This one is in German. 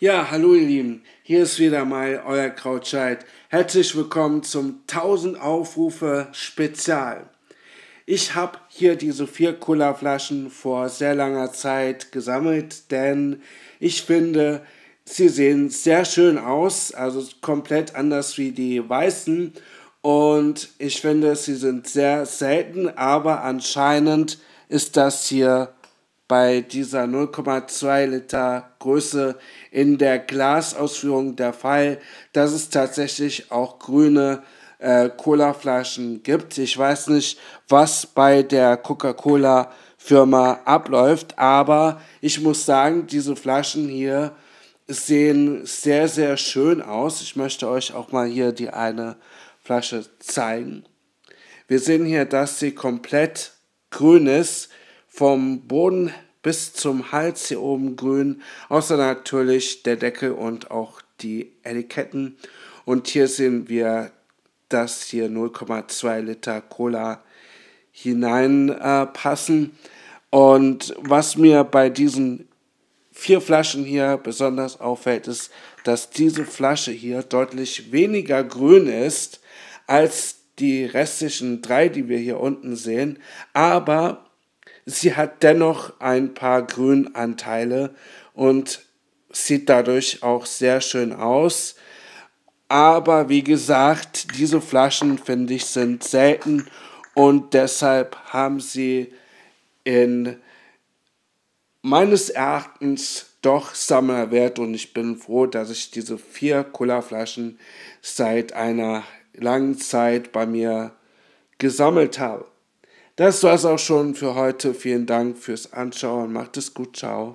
Ja, hallo ihr Lieben, hier ist wieder mal euer Krautscheid. Herzlich willkommen zum 1000 Aufrufe Spezial. Ich habe hier diese vier Cola-Flaschen vor sehr langer Zeit gesammelt, denn ich finde, sie sehen sehr schön aus, also komplett anders wie die weißen. Und ich finde, sie sind sehr selten, aber anscheinend ist das hier bei dieser 0,2 Liter Größe in der Glasausführung der Fall, dass es tatsächlich auch grüne äh, Cola-Flaschen gibt. Ich weiß nicht, was bei der Coca-Cola Firma abläuft, aber ich muss sagen, diese Flaschen hier sehen sehr, sehr schön aus. Ich möchte euch auch mal hier die eine Flasche zeigen. Wir sehen hier, dass sie komplett grün ist vom Boden bis zum Hals hier oben grün, außer natürlich der Deckel und auch die Etiketten. Und hier sehen wir, dass hier 0,2 Liter Cola hineinpassen. Äh, und was mir bei diesen vier Flaschen hier besonders auffällt, ist, dass diese Flasche hier deutlich weniger grün ist als die restlichen drei, die wir hier unten sehen. Aber Sie hat dennoch ein paar Grünanteile und sieht dadurch auch sehr schön aus. Aber wie gesagt, diese Flaschen finde ich sind selten und deshalb haben sie in meines Erachtens doch Sammlerwert und ich bin froh, dass ich diese vier Cola-Flaschen seit einer langen Zeit bei mir gesammelt habe. Das war es auch schon für heute. Vielen Dank fürs Anschauen. Macht es gut. Ciao.